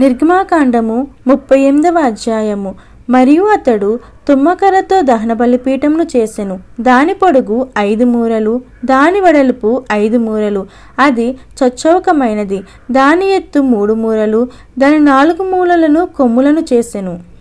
నిర్గమాకాండము ముప్పై ఎనిమిదవ అధ్యాయము. మరియు అతడు తుమ్మకర్రతో దహన బలిపీఠమును చేసెను. దాని పొడుగు ఐదు మూరలు దాని వెడల్పు ఐదు మూరలు. అది చచ్చౌకమైనది దాని ఎత్తు మూడు మూరలు దాని నాలుగు మూలలను కొమ్ములను చేసెను.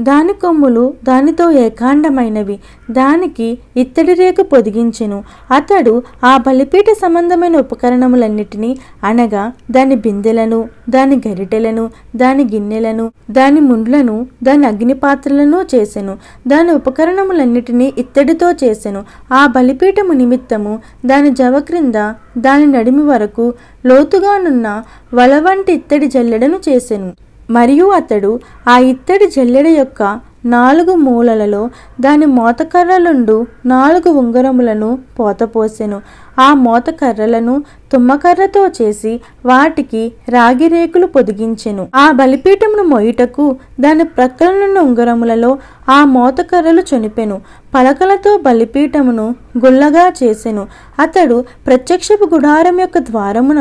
దాని కొమ్ములు దానితో ఏకాండమైనవి. దానికి ఇత్తడి రేకు పొదిగించెను. అతడు ఆ బలిపీఠ సంబంధమైన ఉపకరణములన్నిటినీ అనగా దాని బిందెలను దాని గరిటెలను దాని గిన్నెలను దాని ముండ్లను దాని అగ్ని పాత్రలను చేసెను. దాని ఉపకరణములన్నిటినీ ఇత్తడితో చేసెను. ఆ బలిపీఠము నిమిత్తము దాని జవ క్రింద దాని నడిమి వరకు లోతుగానున్న వల వంటి ఇత్తడి జల్లెడను చేసెను. మరియు అతడు ఆ ఇత్తడి జల్లెడ యొక్క నాలుగు మూలలలో దాని మోతకర్రలుండు నాలుగు ఉంగరములను పోతపోసెను. ఆ మోతకర్రలను తుమ్మకర్రతో చేసి వాటికి రాగి రేకులు పొదిగించెను. ఆ బలిపీఠమును మొయ్యుటకు దాని ప్రక్కలనున్న ఉంగరములలో ఆ మోతకర్రలు చనిపెను. పలకలతో బలిపీఠమును గుల్లగా చేసెను. అతడు ప్రత్యక్షపు గుడారం యొక్క ద్వారమున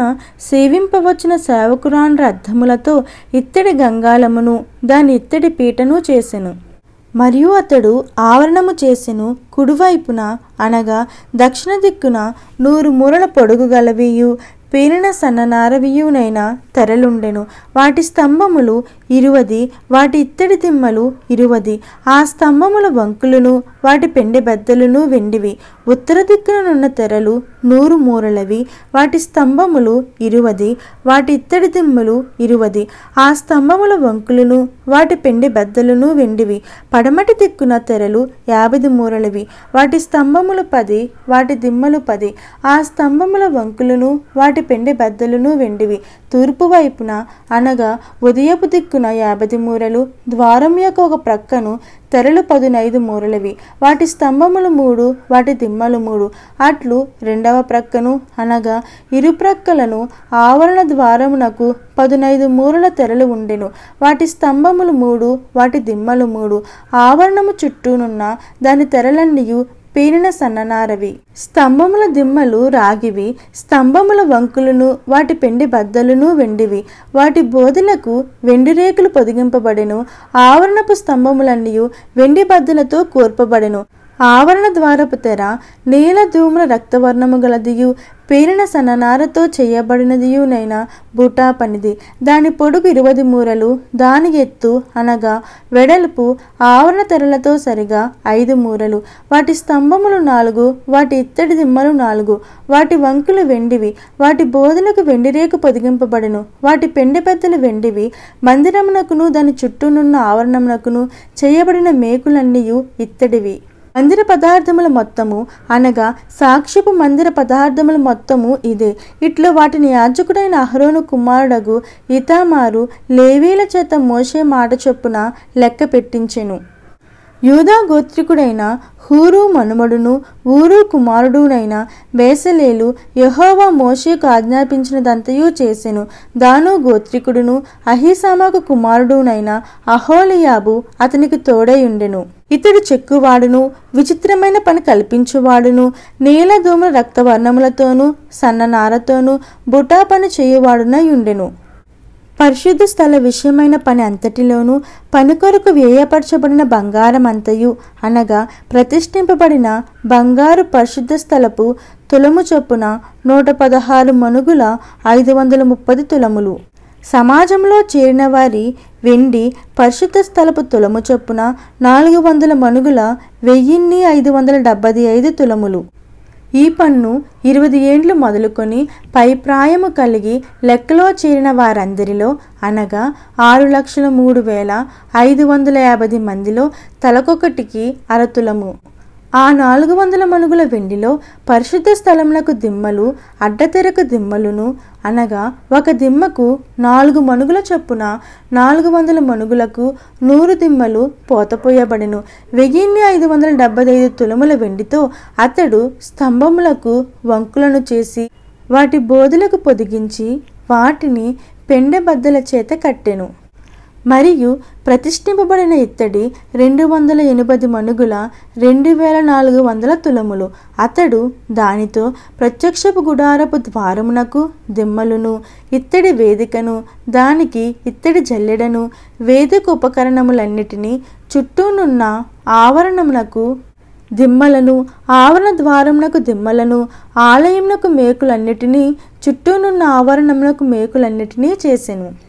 సేవింపవచ్చిన సేవకురాండ్ర అర్థములతో ఇత్తడి గంగాలమును దాని ఇత్తడి పీటను చేసెను. మరియు అతడు ఆవరణము చేసెను కుడివైపున అనగా దక్షిణ దిక్కున నూరు మూరల పొడుగు గలవియు పేరిన సన్ననారవియునైన తెరలుండెను. వాటి స్తంభములు ఇరువది వాటి ఇత్తడి దిమ్మలు ఇరువది. ఆ స్తంభముల వంకులను వాటి పెండె బెద్దలను వెండివి. ఉత్తర దిక్కుననున్న తెరలు నూరు మూరలవి వాటి స్తంభములు ఇరువది వాటి ఇత్తడి దిమ్మలు ఇరువది. ఆ స్తంభముల వంకులను వాటి పెండి బెద్దలను వెండివి. పడమటి దిక్కున తెరలు యాభై మూరలవి వాటి స్తంభములు పది వాటి దిమ్మలు పది. ఆ స్తంభముల వంకులను వాటి పెండి బద్దలను వెండివి. తూర్పు వైపున అనగా ఉదయపు దిక్కున యాభై మూరలు ద్వారం యొక్క ఒక ప్రక్కను తెరలు పదునైదు మూరలవి. వాటి స్తంభములు మూడు వాటి దిమ్మలు మూడు. అట్లు రెండవ ప్రక్కను అనగా ఇరు ప్రక్కలను ఆవరణ ద్వారమునకు పదునైదు మూరల తెరలు ఉండెను. వాటి స్తంభములు మూడు వాటి దిమ్మలు మూడు. ఆవరణము చుట్టూనున్న దాని తెరలన్నీ పేరిన సన్ననారవి. స్తంభముల దిమ్మలు రాగివి స్తంభముల వంకులను వాటి పెండి బద్దలును వెండివి. వాటి బోధులకు వెండి రేకులు పొదిగింపబడెను. ఆవరణపు స్తంభములన్నీ వెండి బద్దలతో కోర్పబడెను. ఆవరణ ద్వారపు తెర నీల ధూమ్ర రక్తవర్ణము గలదియు పేరిన సన్ననారతో చేయబడినదియునైన బుటా పనిది. దాని పొడుగు ఇరువది మూరలు దాని ఎత్తు అనగా వెడల్పు ఆవరణ తెరలతో సరిగా ఐదు మూరలు. వాటి స్తంభములు నాలుగు వాటి ఇత్తడి దిమ్మలు నాలుగు. వాటి వంకులు వెండివి వాటి బోధలకు వెండి రేకు పొదిగింపబడును. వాటి పెండె పెద్దలు వెండివి మందిరమునకును దాని చుట్టూనున్న ఆవరణమునకును చేయబడిన మేకులన్నీయు ఇత్తడివి. మందిర పదార్థముల మొత్తము అనగా సాక్ష్యపు మందిర పదార్థముల మొత్తము ఇదే. ఇట్లో వాటిని యాజకుడైన అహరోను కుమారుడగు ఇతామారు లేవీల చేత మోసే మాట చొప్పున లెక్క పెట్టించెను. యూదా గోత్రికుడైన హూరు మనుమడును ఊరు కుమారుడునైన వేసలేలు యహోవా మోషేకు ఆజ్ఞాపించినదంతయు చేసెను. దాను గోత్రికుడును అహిసామాకు కుమారుడునైన అహోలియాబు అతనికి తోడైయుండెను. ఇతడు చెక్కువాడును విచిత్రమైన పని కల్పించువాడును నీల రక్తవర్ణములతోనూ సన్ననారతోనూ బుటా పని చేయువాడునై ఉండెను. పరిశుద్ధ స్థల విషయమైన పని అంతటిలోనూ పని కొరకు వ్యయపరచబడిన బంగారం అంతయు అనగా ప్రతిష్ఠింపబడిన బంగారు పరిశుద్ధ స్థలపు తులము చొప్పున నూట పదహారు మనుగుల ఐదు వందల ముప్పది తులములు. సమాజంలో చేరిన వారి వెండి పరిశుద్ధ స్థలపు తులము చొప్పున నాలుగు వందల మనుగుల వెయ్యిన్ని ఐదు వందల డెబ్బై ఐదు తులములు. ఈ పన్ను ఇరవై ఏండ్లు మొదలుకొని పై ప్రాయము కలిగి లెక్కలో చేరిన వారందరిలో అనగా ఆరు లక్షల మూడు వేల ఐదు వందల యాభై మందిలో తలకొకటికి అరతులము. ఆ నాలుగు వందల మనుగుల వెండిలో పరిశుద్ధ స్థలములకు దిమ్మలు అడ్డతెరకు దిమ్మలును అనగా ఒక దిమ్మకు నాలుగు మనుగుల చొప్పున నాలుగు వందల మనుగులకు నూరు దిమ్మలు పోతపోయబడెను. వెయ్యిన్ని ఐదు వందల డెబ్బై ఐదు తులముల వెండితో అతడు స్తంభములకు వంకులను చేసి వాటి బోధులకు పొదిగించి వాటిని పెండె బద్దల చేత కట్టెను. మరియు ప్రతిష్ఠింపబడిన ఇత్తడి రెండు వందల ఎనిమిది మణుగుల రెండు వేల నాలుగు వందల తులములు. అతడు దానితో ప్రత్యక్షపు గుడారపు ద్వారమునకు దిమ్మలును ఇత్తడి వేదికను దానికి ఇత్తడి జల్లెడను వేదిక ఉపకరణములన్నిటినీ చుట్టూనున్న ఆవరణమునకు దిమ్మలను ఆవరణ ద్వారమునకు దిమ్మలను ఆలయమునకు మేకులన్నిటినీ చుట్టూనున్న ఆవరణమునకు మేకులన్నిటినీ చేసెను.